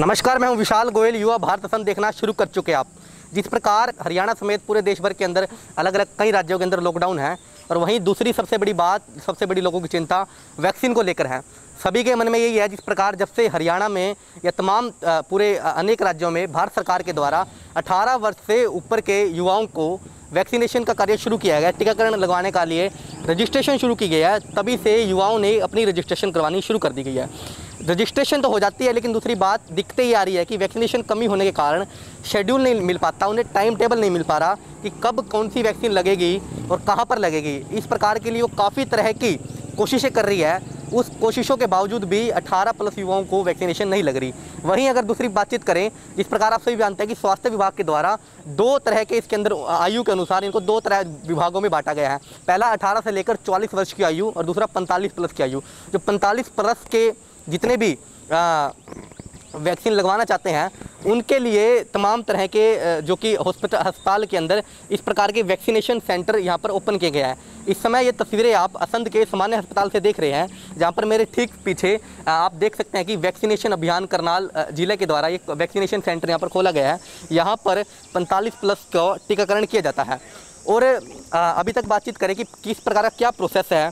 नमस्कार, मैं हूँ विशाल गोयल। युवा भारत संघ देखना शुरू कर चुके आप। जिस प्रकार हरियाणा समेत पूरे देश भर के अंदर अलग अलग कई राज्यों के अंदर लॉकडाउन है, और वहीं दूसरी सबसे बड़ी बात, सबसे बड़ी लोगों की चिंता वैक्सीन को लेकर है। सभी के मन में यही है, जिस प्रकार जब से हरियाणा में या तमाम पूरे अनेक राज्यों में भारत सरकार के द्वारा 18 वर्ष से ऊपर के युवाओं को वैक्सीनेशन का कार्य शुरू किया गया, टीकाकरण लगवाने का लिए रजिस्ट्रेशन शुरू की गई है, तभी से युवाओं ने अपनी रजिस्ट्रेशन करवानी शुरू कर दी गई है। रजिस्ट्रेशन तो हो जाती है, लेकिन दूसरी बात दिखते ही आ रही है कि वैक्सीनेशन कमी होने के कारण शेड्यूल नहीं मिल पाता, उन्हें टाइम टेबल नहीं मिल पा रहा कि कब कौन सी वैक्सीन लगेगी और कहाँ पर लगेगी। इस प्रकार के लिए वो काफ़ी तरह की कोशिशें कर रही है उस कोशिशों के बावजूद भी 18 प्लस युवाओं को वैक्सीनेशन नहीं लग रही। वहीं अगर दूसरी बातचीत करें इस प्रकार आप सभी जानते हैं कि स्वास्थ्य विभाग के द्वारा दो तरह के इसके अंदर आयु के अनुसार इनको दो तरह विभागों में बांटा गया है। पहला 18 से लेकर 44 वर्ष की आयु और दूसरा 45 प्लस की आयु। जो 45 प्लस के जितने भी आ, वैक्सीन लगवाना चाहते हैं, उनके लिए तमाम तरह के जो कि हॉस्पिटल, अस्पताल के अंदर इस प्रकार के वैक्सीनेशन सेंटर यहाँ पर ओपन किया गया है। इस समय ये तस्वीरें आप असंध के सामान्य अस्पताल से देख रहे हैं, जहाँ पर मेरे ठीक पीछे आप देख सकते हैं कि वैक्सीनेशन अभियान करनाल ज़िले के द्वारा एक वैक्सीनेशन सेंटर यहाँ पर खोला गया है। यहाँ पर पैंतालीस प्लस का टीकाकरण किया जाता है। और अभी तक बातचीत करें कि किस प्रकार का क्या प्रोसेस है,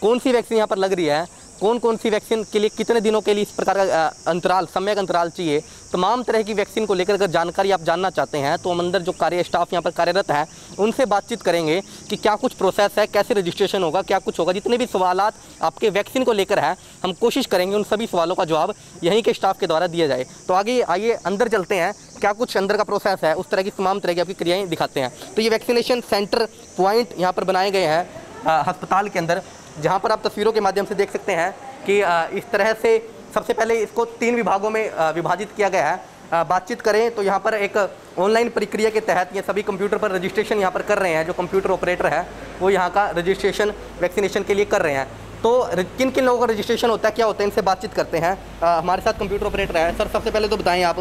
कौन सी वैक्सीन यहाँ पर लग रही है कौन कौन सी वैक्सीन के लिए, कितने दिनों के लिए इस प्रकार का अंतराल, सम्यक अंतराल चाहिए? तमाम तरह की वैक्सीन को लेकर अगर जानकारी आप जानना चाहते हैं तो हम अंदर जो कार्य, स्टाफ यहाँ पर कार्यरत है, उनसे बातचीत करेंगे कि क्या कुछ प्रोसेस है, कैसे रजिस्ट्रेशन होगा, क्या कुछ होगा। जितने भी सवालात आपके वैक्सीन को लेकर है, हम कोशिश करेंगे उन सभी सवालों का जवाब यहीं के स्टाफ के द्वारा दिया जाए। तो आगे, आइए अंदर चलते हैं, क्या कुछ अंदर का प्रोसेस है, उस तरह की तमाम तरह की आपकी क्रियाएँ दिखाते हैं। तो ये वैक्सीनेशन सेंटर पॉइंट यहाँ पर बनाए गए हैं अस्पताल के अंदर। जहाँ पर आप तस्वीरों के माध्यम से देख सकते हैं कि इस तरह से सबसे पहले इसको तीन विभागों में विभाजित किया गया है। बातचीत करें तो यहाँ पर एक ऑनलाइन प्रक्रिया के तहत ये सभी कंप्यूटर पर रजिस्ट्रेशन यहाँ पर कर रहे हैं, जो कंप्यूटर ऑपरेटर है, वो यहाँ का रजिस्ट्रेशन, वैक्सीनेशन के लिए कर रहे हैं। तो किन किन लोगों का रजिस्ट्रेशन होता है, क्या होता है, इनसे बातचीत करते हैं। हमारे साथ कंप्यूटर ऑपरेटर है। सर, सबसे पहले तो बताएँ आप,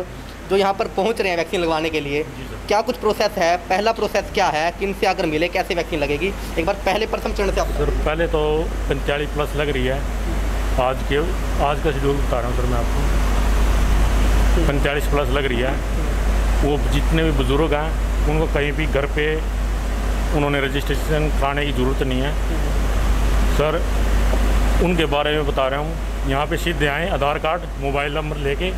जो यहाँ पर पहुँच रहे हैं वैक्सीन लगवाने के लिए। क्या कुछ प्रोसेस है? पहला प्रोसेस क्या है? किन से आकर मिले? कैसे वैक्सीन लगेगी? एक बार पहले प्रथम चरण से आप सर, पहले तो पैंतालीस प्लस लग रही है। आज के, आज का शेड्यूल बता रहा हूँ सर मैं आपको। पैंतालीस प्लस लग रही है। वो जितने भी बुज़ुर्ग हैं, उनको कहीं भी घर पे उन्होंने रजिस्ट्रेशन कराने की ज़रूरत नहीं है। सर, उनके बारे में बता रहा हूँ। यहाँ पे सीधे आएँ, आधार कार्ड, मोबाइल नंबर लेके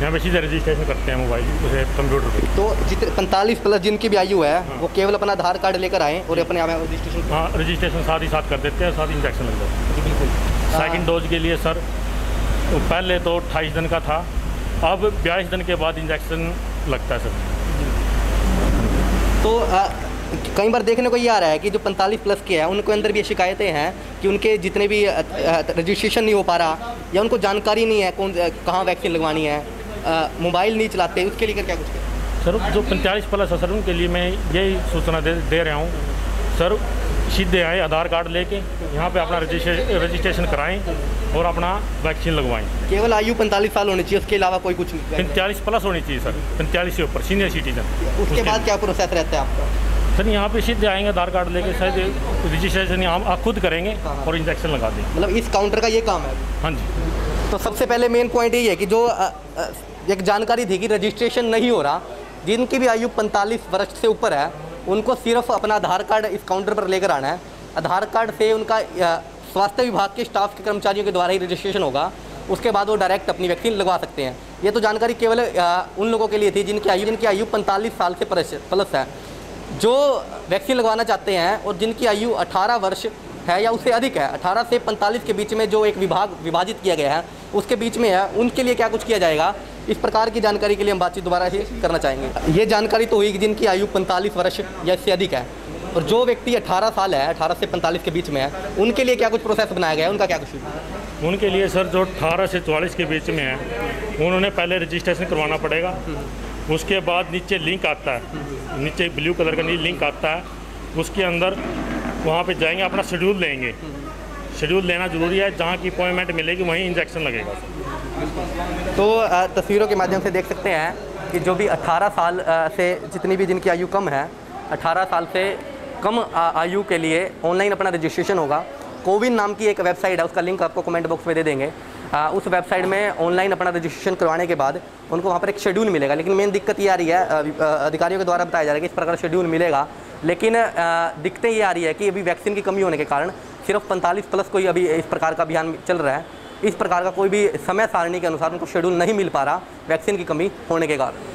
यहाँ पे सीधे रजिस्ट्रेशन करते हैं मोबाइल? उसे कंप्यूटर पे। तो जितने पैंतालीस प्लस जिनकी भी आयु है हाँ। वो केवल अपना आधार कार्ड लेकर आए और अपने यहाँ रजिस्ट्रेशन हाँ रजिस्ट्रेशन साथ ही साथ कर देते हैं साथ इंजेक्शन लग जाता है। जी बिल्कुल। सेकेंड डोज के लिए सर पहले तो अट्ठाईस दिन का था अब बयालीस दिन के बाद इंजेक्शन लगता है सर तो अ, कई बार देखने को ये आ रहा है कि जो 45 प्लस के हैं उनके अंदर भी शिकायतें हैं कि उनके जितने भी रजिस्ट्रेशन नहीं हो पा रहा या उनको जानकारी नहीं है कौन कहाँ वैक्सीन लगवानी है। मोबाइल नहीं चलाते उसके लिए क्या कुछ करें? सर जो पैंतालीस प्लस है सर उनके लिए मैं यही सूचना दे दे रहा हूँ। सर सीधे आए आधार कार्ड लेके यहाँ पे अपना रजिस्ट्रेशन कराएँ और अपना वैक्सीन लगवाएँ। केवल आयु 45 साल होनी चाहिए उसके अलावा कोई कुछ नहीं। पैंतालीस प्लस होनी चाहिए सर पैंतालीस से ऊपर सीनियर सिटीजन। उसके बाद क्या प्रोसेस रहता है आपका? सर यहाँ पे सीधे आएँगे आधार कार्ड लेके शायद रजिस्ट्रेशन आप खुद करेंगे और इंजेक्शन लगा देंगे। मतलब इस काउंटर का ये काम है? हाँ जी। तो सबसे पहले मेन पॉइंट यही है कि जो एक जानकारी थी कि रजिस्ट्रेशन नहीं हो रहा। जिनकी भी आयु 45 वर्ष से ऊपर है, उनको सिर्फ़ अपना आधार कार्ड इस काउंटर पर लेकर आना है। आधार कार्ड से उनका स्वास्थ्य विभाग के स्टाफ के कर्मचारियों के द्वारा ही रजिस्ट्रेशन होगा। उसके बाद वो डायरेक्ट अपनी वैक्सीन लगवा सकते हैं। ये तो जानकारी केवल उन लोगों के लिए थी जिनकी आयु जिनकी आयु पैंतालीस साल से प्लस है। जो वैक्सीन लगवाना चाहते हैं और जिनकी आयु 18 वर्ष है या उससे अधिक है 18 से 45 के बीच में जो एक विभाग विभाजित किया गया है, उसके बीच में है, उनके लिए क्या कुछ किया जाएगा? इस प्रकार की जानकारी के लिए हम बातचीत दोबारा ही करना चाहेंगे। ये जानकारी तो हुई कि जिनकी आयु 45 वर्ष या इससे अधिक है। और जो व्यक्ति 18 साल है 18 से 45 के बीच में है, उनके लिए क्या कुछ प्रोसेस बनाया गया है? उनका क्या कुछ? उनके लिए सर, जो 18 से 44 के बीच में है, उन्होंने पहले रजिस्ट्रेशन करवाना पड़ेगा। उसके बाद नीचे लिंक आता है। नीचे ब्लू कलर का नीचे लिंक आता है। उसके अंदर वहाँ पे जाएँगे, अपना शेड्यूल लेंगे। शेड्यूल लेना ज़रूरी है, जहाँ की अपॉइंटमेंट मिलेगी, वहीं इंजेक्शन लगेगा। तो तस्वीरों के माध्यम से देख सकते हैं कि जो भी 18 साल से जितनी भी जिनकी आयु कम है 18 साल से कम आयु के लिए ऑनलाइन अपना रजिस्ट्रेशन होगा। कोविन नाम की एक वेबसाइट है उसका लिंक आपको कमेंट बॉक्स में दे देंगे। आ, उस वेबसाइट में ऑनलाइन अपना रजिस्ट्रेशन करवाने के बाद उनको वहाँ पर एक शेड्यूल मिलेगा। लेकिन मेन दिक्कत ये आ रही है अधिकारियों के द्वारा बताया जा रहा है कि इस प्रकार शेड्यूल मिलेगा। लेकिन दिक्कतें ये आ रही है कि अभी वैक्सीन की कमी होने के कारण सिर्फ़ 45 प्लस कोई अभी इस प्रकार का अभियान चल रहा है। इस प्रकार का कोई भी समय सारणी के अनुसार उनको शेड्यूल नहीं मिल पा रहा वैक्सीन की कमी होने के कारण।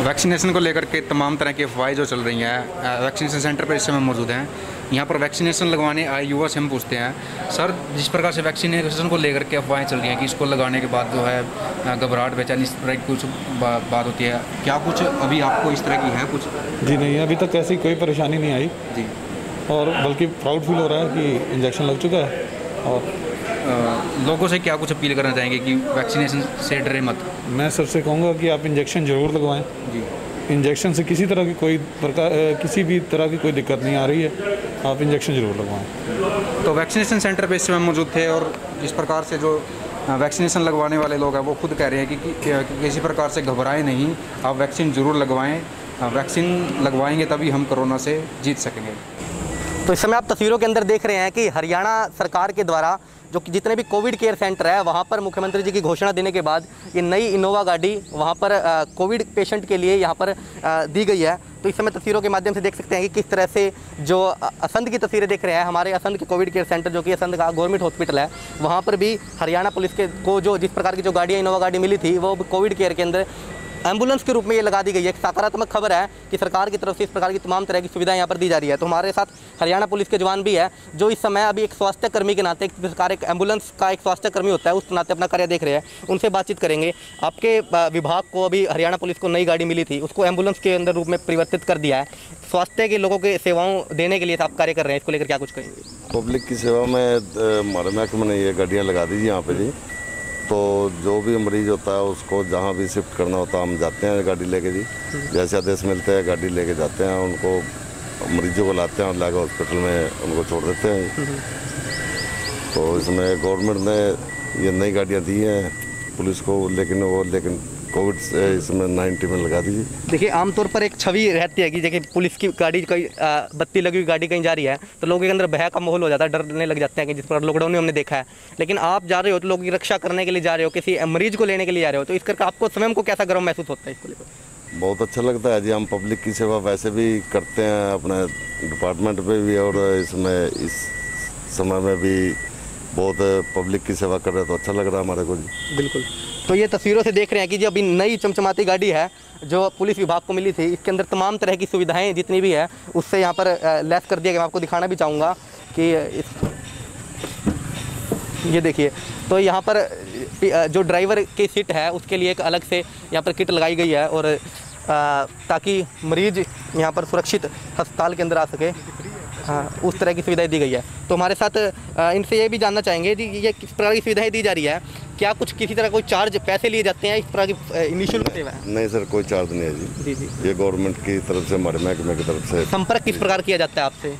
वैक्सीनेशन को लेकर के तमाम तरह की अफवाहें जो चल रही हैं वैक्सीनेशन सेंटर पर इस समय मौजूद हैं। यहाँ पर वैक्सीनेशन लगवाने आए युवा से हम पूछते हैं सर जिस प्रकार से वैक्सीनेशन को लेकर के अफवाहें चल रही हैं कि इसको लगाने के बाद जो है घबराहट बेचैनी इस तरह की कुछ बा, बात होती है क्या कुछ अभी आपको इस तरह की है कुछ? जी नहीं अभी तक ऐसी कोई परेशानी नहीं आई। जी। और बल्कि प्राउड फील हो रहा है कि इंजेक्शन लग चुका है। और अ, लोगों से क्या कुछ अपील करना चाहेंगे कि वैक्सीनेशन से डरे मत? मैं सबसे कहूँगा कि आप इंजेक्शन ज़रूर लगवाएँ। जी। इंजेक्शन से किसी तरह की कोई प्रकार किसी भी तरह की कोई दिक्कत नहीं आ रही है। आप इंजेक्शन ज़रूर लगवाएँ। तो वैक्सीनेशन सेंटर पे इस समय मौजूद थे और जिस प्रकार से जो वैक्सीनेशन लगवाने वाले लोग हैं वो खुद कह रहे हैं कि, कि, कि किसी प्रकार से घबराएँ नहीं। आप वैक्सीन ज़रूर लगवाएँ। वैक्सीन लगवाएँगे तभी हम कोरोना से जीत सकेंगे। तो इस समय आप तस्वीरों के अंदर देख रहे हैं कि हरियाणा सरकार के द्वारा जो कि जितने भी कोविड केयर सेंटर है वहाँ पर मुख्यमंत्री जी की घोषणा देने के बाद ये नई इनोवा गाड़ी वहाँ पर कोविड पेशेंट के लिए यहाँ पर अ, दी गई है। तो इस समय तस्वीरों के माध्यम से देख सकते हैं कि किस तरह से जो असंध की तस्वीरें देख रहे हैं हमारे असंध के कोविड केयर सेंटर जो कि असंध का गवर्नमेंट हॉस्पिटल है वहाँ पर भी हरियाणा पुलिस के को जो जिस प्रकार की जो गाड़ियाँ इनोवा गाड़ी मिली थी वो कोविड केयर के अंदर एंबुलेंस के रूप में ये लगा दी गई है। एक सकारात्मक खबर है कि सरकार की तरफ़ से इस प्रकार की तमाम तरह की सुविधाएँ यहाँ पर दी जा रही है। तो हमारे साथ हरियाणा पुलिस के जवान भी है, जो इस समय अभी एक स्वास्थ्य कर्मी के नाते सरकार एक एंबुलेंस का एक स्वास्थ्य कर्मी होता है, उस नाते अपना कार्य देख रहे हैं, उनसे बातचीत करेंगे। आपके विभाग को अभी हरियाणा पुलिस को नई गाड़ी मिली थी, उसको एंबुलेंस के अंदर रूप में परिवर्तित कर दिया है। स्वास्थ्य के लोगों के सेवाओं देने के लिए आप कार्य कर रहे हैं, इसको लेकर क्या कुछ कहेंगे? पब्लिक की सेवा में हमारे महकमे ने ये गाड़ियाँ लगा दी यहाँ पे जी। तो जो भी मरीज़ होता है, उसको जहाँ भी शिफ्ट करना होता है, हम जाते हैं गाड़ी लेके जी। जैसे आदेश मिलते हैं, गाड़ी लेके जाते हैं, उनको मरीजों को लाते हैं और लाके हॉस्पिटल में उनको छोड़ देते हैं। तो इसमें गवर्नमेंट ने ये नई गाड़ियाँ दी हैं, पुलिस को, लेकिन वो, लेकिन कोविड से इसमें नाइन्टी में लगा दीजिए। देखिए आमतौर पर एक छवि रहती है कि देखिए पुलिस की गाड़ी कहीं बत्ती लगी हुई गाड़ी कहीं जा रही है तो लोगों के अंदर भय का माहौल हो जाता है डरने लग जाते हैं कि जिस पर लॉकडाउन में हमने देखा है। लेकिन आप जा रहे हो तो लोगों की रक्षा करने के लिए जा रहे हो किसी मरीज़ को लेने के लिए जा रहे हो तो इस करके आपको स्वयं को कैसा गर्व महसूस होता है इसको लेकर? बहुत अच्छा लगता है। जी हम पब्लिक की सेवा वैसे भी करते हैं अपने डिपार्टमेंट पे भी और इसमें इस समय में भी बहुत पब्लिक की सेवा कर रहे हैं तो अच्छा लग रहा है हमारे को। जी। बिल्कुल। तो ये तस्वीरों से देख रहे हैं कि जो अभी नई चमचमाती गाड़ी है, जो पुलिस विभाग को मिली थी, इसके अंदर तमाम तरह की सुविधाएँ जितनी भी है, उससे यहाँ पर लैस कर दिया गया। मैं आपको दिखाना भी चाहूँगा कि इस, ये देखिए तो यहाँ पर जो ड्राइवर की सीट है, उसके लिए एक अलग से यहाँ पर किट लगाई गई है और ताकि मरीज़ यहाँ पर सुरक्षित अस्पताल के अंदर आ सके। हाँ उस तरह की सुविधाएँ दी गई है। तो हमारे साथ इनसे ये भी जानना चाहेंगे कि ये किस प्रकार की सुविधाएँ दी जा रही है? क्या कुछ किसी तरह कोई चार्ज पैसे लिए जाते हैं इस प्रकार की निःशुल्क सेवा है नहीं सर कोई चार्ज नहीं है जी। जी जी। ये गवर्नमेंट की तरफ़ से हमारे महकमे की तरफ़ से। संपर्क किस प्रकार किया जाता है आपसे?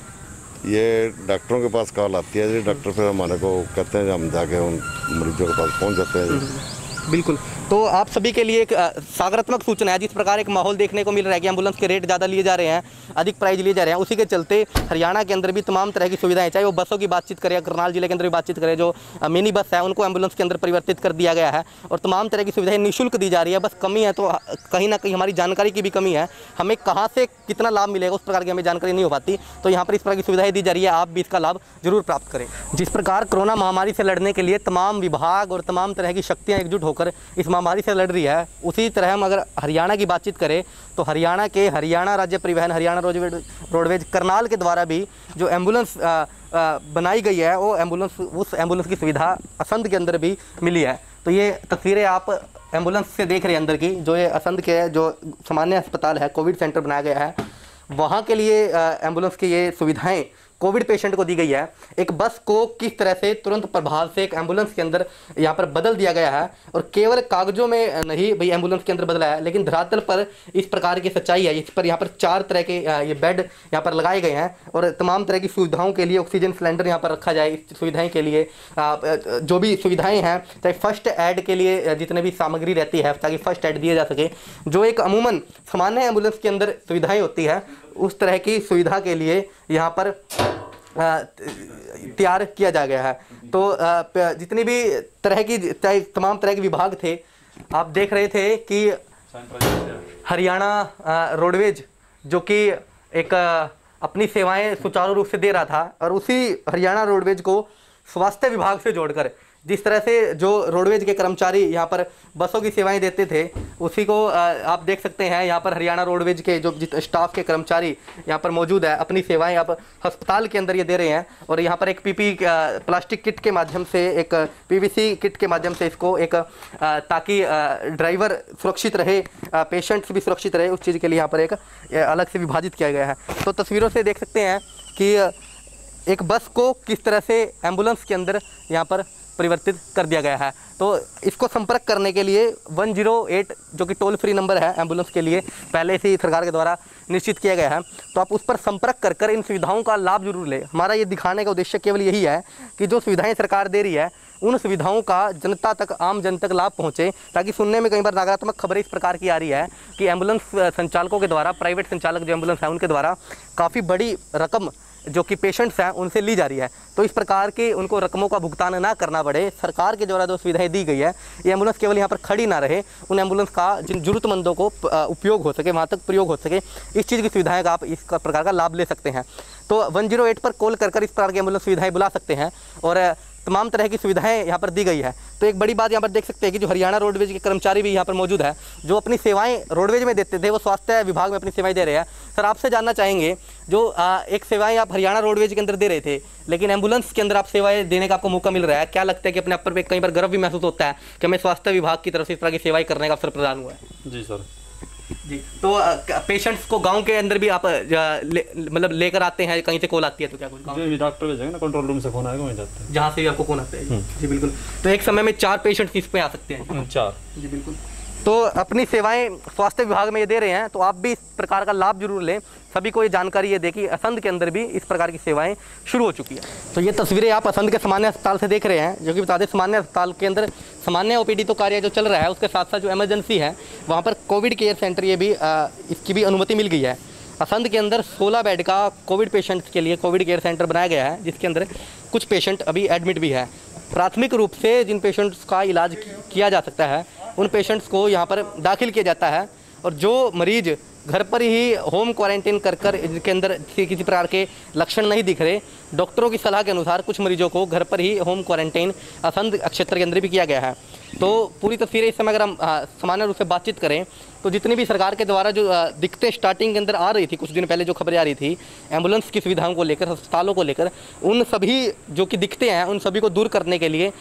ये डॉक्टरों के पास कॉल आती है जी। डॉक्टर फिर हमारे को कहते हैं हम जाके उन मरीजों के पास पहुँच जाते हैं जी। बिल्कुल। तो आप सभी के लिए एक सकारात्मक सूचना है। जिस प्रकार एक माहौल देखने को मिल रहा है कि एंबुलेंस के रेट ज़्यादा लिए जा रहे हैं, अधिक प्राइस लिए जा रहे हैं, उसी के चलते हरियाणा के अंदर भी तमाम तरह की सुविधाएँ, चाहे वो बसों की बातचीत करें या करनाल ज़िले के अंदर भी बातचीत करें, जो मिनी बस है, उनको एंबुलेंस के अंदर परिवर्तित कर दिया गया है और तमाम तरह की सुविधाएँ निःशुल्क दी जा रही है। बस कमी है तो कहीं ना कहीं हमारी जानकारी की भी कमी है। हमें कहाँ से कितना लाभ मिलेगा, उस प्रकार की हमें जानकारी नहीं हो पाती। तो यहाँ पर इस प्रकार की सुविधाएँ दी जा रही है। आप भी इसका लाभ ज़रूर प्राप्त करें। जिस प्रकार कोरोना महामारी से लड़ने के लिए तमाम विभाग और तमाम तरह की शक्तियाँ एकजुट होकर इस महामारी से लड़ रही है। उसी तरह हम अगर हरियाणा की बातचीत करें तो हरियाणा के हरियाणा राज्य परिवहन, हरियाणा रोडवेज़ रोडवेज़ करनाल के द्वारा भी जो एंबुलेंस बनाई गई है, वो एंबुलेंस, उस एंबुलेंस की सुविधा असंध के अंदर भी मिली है। तो ये तस्वीरें आप एंबुलेंस से देख रहे हैं अंदर की, जो ये असंध के, जो सामान्य अस्पताल है, कोविड सेंटर बनाया गया है, वहाँ के लिए एंबुलेंस की ये सुविधाएँ कोविड पेशेंट को दी गई है। एक बस को किस तरह से तुरंत प्रभाव से एक एंबुलेंस के अंदर यहाँ पर बदल दिया गया है और केवल कागजों में नहीं भाई, एंबुलेंस के अंदर बदला है, लेकिन धरातल पर इस प्रकार की सच्चाई है। इस पर यहाँ पर चार तरह के ये बेड यहाँ पर लगाए गए हैं और तमाम तरह की सुविधाओं के लिए ऑक्सीजन सिलेंडर यहाँ पर रखा जाए। इस सुविधाएँ के लिए जो भी सुविधाएँ हैं, चाहे फ़र्स्ट एड के लिए जितने भी सामग्री रहती है, ताकि फ़र्स्ट एड दिया जा सके। जो एक अमूमन सामान्य एंबुलेंस के अंदर सुविधाएँ होती है उस तरह की सुविधा के लिए यहाँ पर तैयार किया जा गया है। तो जितनी भी तरह की तमाम तरह के विभाग थे, आप देख रहे थे कि हरियाणा रोडवेज़, जो कि एक अपनी सेवाएँ सुचारू रूप से दे रहा था, और उसी हरियाणा रोडवेज़ को स्वास्थ्य विभाग से जोड़कर जिस तरह से जो रोडवेज़ के कर्मचारी यहाँ पर बसों की सेवाएँ देते थे, उसी को आप देख सकते हैं यहाँ पर हरियाणा रोडवेज़ के जो स्टाफ के कर्मचारी यहाँ पर मौजूद है, अपनी सेवाएँ यहाँ पर अस्पताल के अंदर ये दे रहे हैं और यहाँ पर एक पीपी प्लास्टिक किट के माध्यम से एक पीवीसी किट के माध्यम से इसको एक ताकि ड्राइवर सुरक्षित रहे पेशेंट्स भी सुरक्षित रहे, उस चीज़ के लिए यहाँ पर एक अलग से विभाजित किया गया है। तो तस्वीरों से देख सकते हैं कि एक बस को किस तरह से एंबुलेंस के अंदर यहाँ पर परिवर्तित कर दिया गया है। तो इसको संपर्क करने के लिए 108 जो कि टोल फ्री नंबर है एंबुलेंस के लिए, पहले से ही सरकार के द्वारा निश्चित किया गया है। तो आप उस पर संपर्क कर कर इन सुविधाओं का लाभ ज़रूर लें। हमारा ये दिखाने का उद्देश्य केवल यही है कि जो सुविधाएँ सरकार दे रही है, उन सुविधाओं का जनता तक, आम जन तक लाभ पहुँचे, ताकि सुनने में कई बार नकारात्मक खबरें इस प्रकार की आ रही है कि एंबुलेंस संचालकों के द्वारा प्राइवेट संचालक जो एंबुलेंस है, उनके द्वारा काफ़ी बड़ी रकम जो कि पेशेंट्स हैं, उनसे ली जा रही है। तो इस प्रकार के उनको रकमों का भुगतान ना करना पड़े। सरकार के द्वारा जो सुविधाएँ दी गई है, ये एंबुलेंस केवल यहाँ पर खड़ी ना रहे, उन एंबुलेंस का जिन जरूरतमंदों को उपयोग हो सके, वहाँ तक प्रयोग हो सके, इस चीज़ की सुविधाएँ का आप इस प्रकार का लाभ ले सकते हैं। तो वन पर कॉल कर इस प्रकार की एंबुलेंस सुविधाएँ बुला सकते हैं और तमाम तरह की सुविधाएँ यहाँ पर दी गई है। तो एक बड़ी बात यहाँ पर देख सकते हैं कि जो हरियाणा रोडवेज़ के कर्मचारी भी यहाँ पर मौजूद है जो अपनी सेवाएँ रोडवेज़ में देते थे वो स्वास्थ्य विभाग में अपनी सेवाएँ दे रहे हैं। सर आपसे जानना चाहेंगे जो आ, एक सेवाएँ आप हरियाणा रोडवेज़ के अंदर दे रहे थे लेकिन एंबुलेंस के अंदर आप सेवाएँ देने का आपको मौका मिल रहा है क्या लगता है कि अपने आप पर कई बार गर्व भी महसूस होता है कि हमें स्वास्थ्य विभाग की तरफ़ से इस तरह की सेवाएँ करने का अवसर प्रदान हुआ है? जी सर। जी तो पेशेंट्स को गाँव के अंदर भी आप ले- मतलब लेकर आते हैं कहीं से कॉल आती है तो क्या कुछ जी डॉक्टर भेजेंगे ना कंट्रोल रूम से फ़ोन आएगा वहीं जाते हैं। जहाँ से भी आपको फ़ोन आता है। जी बिल्कुल। तो एक समय में चार पेशेंट्स इस पे आ सकते हैं? चार। जी बिल्कुल। तो अपनी सेवाएँ स्वास्थ्य विभाग में ये दे रहे हैं तो आप भी इस प्रकार का लाभ ज़रूर लें। सभी को ये जानकारी ये दे कि असंध के अंदर भी इस प्रकार की सेवाएँ शुरू हो चुकी है। तो ये तस्वीरें आप असंध के सामान्य अस्पताल से देख रहे हैं जो कि बता दें सामान्य अस्पताल के अंदर सामान्य ओपीडी तो कार्य जो चल रहा है उसके साथ साथ जो इमरजेंसी है वहाँ पर कोविड केयर सेंटर ये भी अ, इसकी भी अनुमति मिल गई है। असंध के अंदर 16 बेड का कोविड पेशेंट्स के लिए कोविड केयर सेंटर बनाया गया है जिसके अंदर कुछ पेशेंट अभी एडमिट भी है। प्राथमिक रूप से जिन पेशेंट्स का इलाज किया जा सकता है, उन पेशेंट्स को यहाँ पर दाखिल किया जाता है और जो मरीज़ घर पर ही होम क्वारंटीन कर कर इनके अंदर किसी प्रकार के लक्षण नहीं दिख रहे डॉक्टरों की सलाह के अनुसार कुछ मरीजों को घर पर ही होम क्वारंटीन असंध क्षेत्र के अंदर भी किया गया है। तो पूरी तस्वीरें इस समय अगर हम सामान्य रूप से बातचीत करें तो जितनी भी सरकार के द्वारा जो आ, दिक्कतें स्टार्टिंग के अंदर आ रही थी कुछ दिन पहले जो खबरें आ रही थी एंबुलेंस की सुविधाओं को लेकर अस्पतालों को लेकर उन सभी जो कि दिक्कतें हैं उन सभी को दूर करने के लिए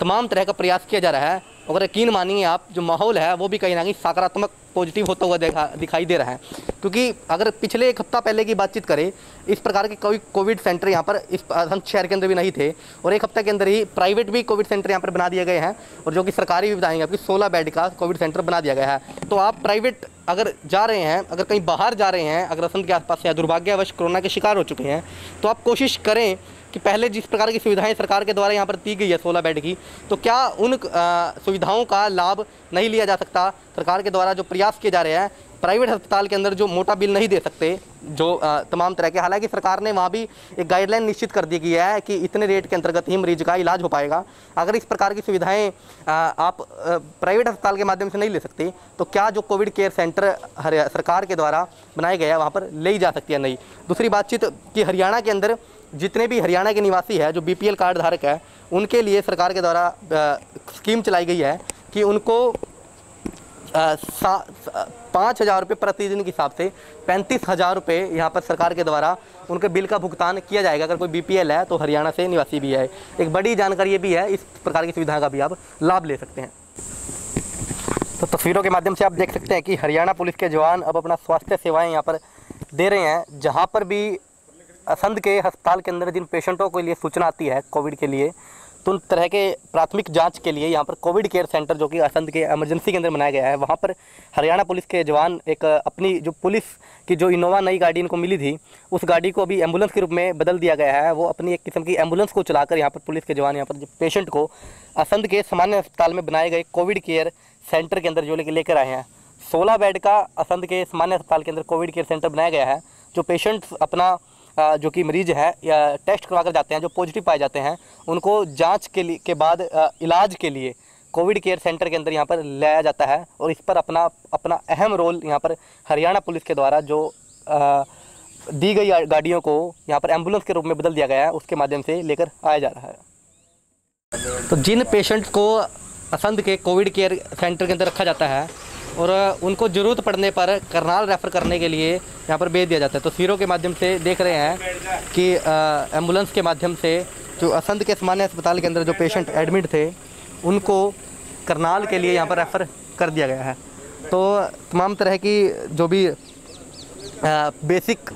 तमाम तरह का प्रयास किया जा रहा है। अगर यकीन मानिए आप, जो माहौल है, वो भी कहीं ना कहीं सकारात्मक पॉजिटिव होता हुआ देखा, दिखाई दे रहा है। क्योंकि अगर पिछले एक हफ़्ता पहले की बातचीत करें, इस प्रकार के कोई कोविड सेंटर यहाँ पर, इस असंध शहर के अंदर भी नहीं थे, और एक हफ़्ते के अंदर ही प्राइवेट भी कोविड सेंटर यहाँ पर बना दिए गए हैं, और जो कि सरकारी भी बताएँगे आपकी, सोलह बेड का कोविड सेंटर बना दिया गया है। तो आप प्राइवेट अगर जा रहे हैं, अगर कहीं बाहर जा रहे हैं, अगर असंध के आसपास या दुर्भाग्यवश कोरोना के शिकार हो चुके हैं तो आप कोशिश करें कि पहले जिस प्रकार की सुविधाएँ सरकार के द्वारा यहाँ पर दी गई है सोलह बेड की तो क्या उन सुविधाओं का लाभ नहीं लिया जा सकता? सरकार के द्वारा जो प्रयास किए जा रहे हैं प्राइवेट अस्पताल के अंदर जो मोटा बिल नहीं दे सकते, जो तमाम तरह के, हालाँकि सरकार ने वहाँ भी एक गाइडलाइन निश्चित कर दी गई है कि इतने रेट के अंतर्गत ही मरीज़ का इलाज हो पाएगा। अगर इस प्रकार की सुविधाएँ आप प्राइवेट अस्पताल के माध्यम से नहीं ले सकते तो क्या जो कोविड केयर सेंटर सरकार के द्वारा बनाया गया है, वहाँ पर ले जा सकती है नहीं? दूसरी बातचीत कि हरियाणा के अंदर जितने भी हरियाणा के निवासी है, जो बीपीएल कार्ड धारक है, उनके लिए सरकार के द्वारा स्कीम चलाई गई है कि उनको पाँच हज़ार रुपये प्रतिदिन के हिसाब से पैंतीस हज़ार रुपये यहाँ पर सरकार के द्वारा उनके बिल का भुगतान किया जाएगा। अगर कोई बीपीएल है तो हरियाणा से निवासी भी है। एक बड़ी जानकारी ये भी है, इस प्रकार की सुविधा का भी आप लाभ ले सकते हैं। तो तस्वीरों के माध्यम से आप देख सकते हैं कि हरियाणा पुलिस के जवान अब अपना स्वास्थ्य सेवाएँ यहाँ पर दे रहे हैं, जहाँ पर भी असंध के अस्पताल के अंदर जिन पेशेंटों के लिए सूचना आती है कोविड के लिए तो उन तरह के प्राथमिक जाँच के लिए यहाँ पर कोविड केयर सेंटर जो कि असंध के इमरजेंसी के अंदर बनाया गया है, वहाँ पर हरियाणा पुलिस के जवान एक अपनी जो पुलिस की जो इनोवा नई गाड़ी इनको मिली थी, उस गाड़ी को अभी एंबुलेंस के रूप में बदल दिया गया है। वो अपनी एक किस्म की एंबुलेंस को चलाकर यहाँ पर पुलिस के जवान, यहाँ पर पेशेंट को असंध के सामान्य अस्पताल में बनाए गए कोविड केयर सेंटर के अंदर जो लेके, लेकर आए हैं। सोलह बेड का असंध के सामान्य अस्पताल के अंदर कोविड केयर सेंटर बनाया गया है, जो पेशेंट्स अपना जो कि मरीज़ है या टेस्ट करवा कर जाते हैं जो पॉजिटिव पाए जाते हैं उनको जाँच के लिए के बाद इलाज के लिए कोविड केयर सेंटर के अंदर यहाँ पर लाया जाता है और इस पर अपना अपना अहम रोल यहाँ पर हरियाणा पुलिस के द्वारा जो अ, दी गई गाड़ियों को यहाँ पर एंबुलेंस के रूप में बदल दिया गया है उसके माध्यम से लेकर आया जा रहा है। तो जिन पेशेंट को असंध के कोविड केयर सेंटर के अंदर रखा जाता है और उनको ज़रूरत पड़ने पर करनाल रेफ़र करने के लिए यहाँ पर भेज दिया जाता है। तो सीरो के माध्यम से देख रहे हैं कि एंबुलेंस के माध्यम से जो असंध के सामान्य अस्पताल के अंदर जो पेशेंट एडमिट थे, उनको करनाल के लिए यहाँ पर रेफ़र कर दिया गया है। तो तमाम तरह की जो भी बेसिक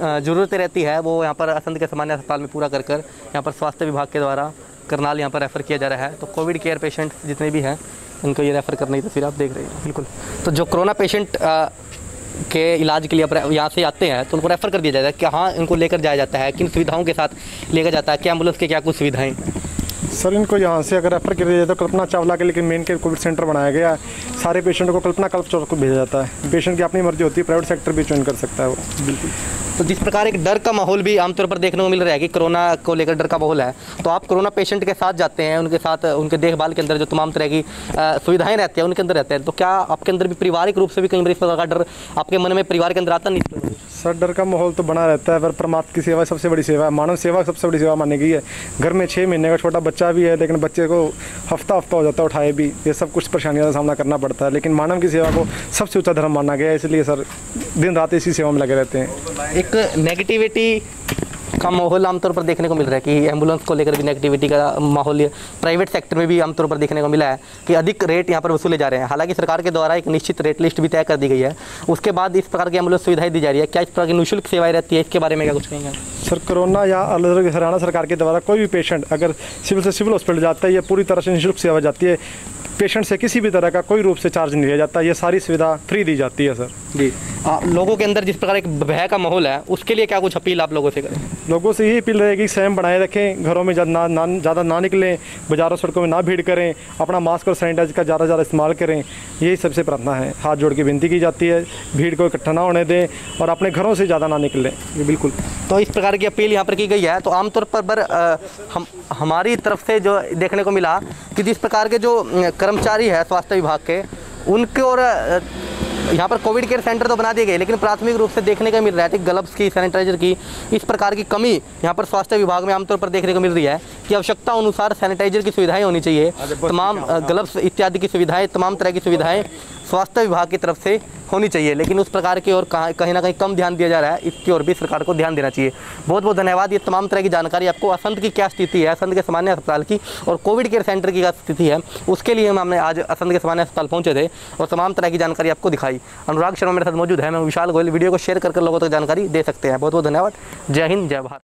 ज़रूरतें रहती है, वो यहाँ पर असंध के सामान्य अस्पताल में पूरा कर कर यहाँ पर स्वास्थ्य विभाग के द्वारा करनाल यहाँ पर रेफ़र किया जा रहा है। तो कोविड केयर पेशेंट जितने भी हैं उनको ये रेफ़र करने की तस्वीर आप देख रहे हैं। बिल्कुल। तो जो कोरोना पेशेंट आ, के इलाज के लिए अब यहाँ से आते हैं तो उनको रेफ़र कर दिया जाता है कि हाँ इनको लेकर जाया जाता है किन सुविधाओं के साथ लेकर जाता है क्या एंबुलेंस के क्या कुछ सुविधाएँ सर इनको यहाँ से अगर रेफर किया जाए तो कल्पना चावला के लिए मेन के कोविड सेंटर बनाया गया है। सारे पेशेंट को कल्पना कल्प चौक को भेजा जाता है। पेशेंट की अपनी मर्ज़ी होती है प्राइवेट सेक्टर भी ज्वाइन कर सकता है वो। बिल्कुल। तो जिस प्रकार एक डर का माहौल भी आमतौर पर देखने को मिल रहा है कि कोरोना को लेकर डर का माहौल है तो आप कोरोना पेशेंट के साथ जाते हैं, उनके साथ, उनके देखभाल के अंदर जो तमाम तरह की सुविधाएँ रहती हैं, उनके अंदर रहते हैं तो क्या आपके अंदर भी पारिवारिक रूप से भी कहीं बार इस प्रकार का डर आपके मन में परिवार के अंदर आता नहीं? सर, डर का माहौल तो बना रहता है, पर परमात्मा की सेवा सबसे बड़ी सेवा है, मानव सेवा सबसे बड़ी सेवा मानी गई है। घर में छः महीने का छोटा बच्चा भी है, लेकिन बच्चे को हफ़्ता हफ़्ता हो जाता है उठाए भी, ये सब कुछ परेशानियों का सामना करना पड़ता है, लेकिन मानव की सेवा को सबसे ऊँचा धर्म माना गया है, इसलिए सर दिन रात इसी सेवा में लगे रहते हैं। एक नेगेटिविटी का माहौल आमतौर पर देखने को मिल रहा है कि एंबुलेंस को लेकर भी नेगेटिविटी का माहौल प्राइवेट सेक्टर में भी आमतौर पर देखने को मिला है कि अधिक रेट यहाँ पर वसूले जा रहे हैं। हालाँकि सरकार के द्वारा एक निश्चित रेट लिस्ट भी तय कर दी गई है। उसके बाद इस प्रकार की एंबुलेंस सुविधाएँ दी जा रही है। क्या इस प्रकार की निःशुल्क सेवाएँ रहती है? इसके बारे में क्या कुछ कहेंगे? सर कोरोना या अलग हरियाणा सरकार के द्वारा कोई भी पेशेंट अगर सिविल से सिविल हॉस्पिटल जाता है या पूरी तरह से निःशुल्क सेवा जाती है पेशेंट से किसी भी तरह का कोई रूप से चार्ज नहीं लिया जाता ये सारी सुविधा फ्री दी जाती है सर जी। आ, लोगों के अंदर जिस प्रकार एक भय का माहौल है उसके लिए क्या कुछ अपील आप लोगों से करें? लोगों से यही अपील रहेगी संयम बनाए रखें घरों में ज़्यादा ना, ज़्यादा ना निकलें बाजारों सड़कों में ना भीड़ करें अपना मास्क और सैनिटाइजर का ज़्यादा ज़्यादा इस्तेमाल करें यही सबसे प्रार्थना है। हाथ जोड़ के विनती की जाती है भीड़ को इकट्ठा ना होने दें और अपने घरों से ज़्यादा ना निकलें। जी बिल्कुल। तो इस प्रकार की अपील यहाँ पर की गई है तो आमतौर पर हम हमारी तरफ़ से जो देखने को मिला कि जिस प्रकार के जो कर्मचारी है स्वास्थ्य विभाग के उनके और यहाँ पर कोविड केयर सेंटर तो बना दिए गए लेकिन प्राथमिक रूप से देखने को मिल रहा है कि ग्लव्स की सैनिटाइजर की इस प्रकार की कमी यहाँ पर स्वास्थ्य विभाग में आमतौर पर देखने को मिल रही है कि आवश्यकता अनुसार सैनिटाइजर की सुविधाएँ होनी चाहिए तमाम ग्लब्स ग्लव्स इत्यादि की सुविधाएँ तमाम तरह की सुविधाएँ स्वास्थ्य विभाग की तरफ़ से होनी चाहिए। लेकिन उस प्रकार की ओर कहाँ ना कहीं कम ध्यान दिया जा रहा है। इसकी ओर भी सरकार को ध्यान देना चाहिए। बहुत बहुत धन्यवाद। ये तमाम तरह की जानकारी आपको असंत की क्या स्थिति है असंत के सामान्य अस्पताल की और कोविड केयर सेंटर की क्या स्थिति है, उसके लिए हम हमने आज असंत के सामान्य अस्पताल पहुँचे थे और तमाम तरह की जानकारी आपको दिखाई। अनुराग शर्मा मेरे साथ मौजूद है। मैं विशाल गोयल वीडियो को शेयर कर लोगों तक जानकारी दे सकते हैं। बहुत बहुत धन्यवाद। जय हिंद, जय भारत।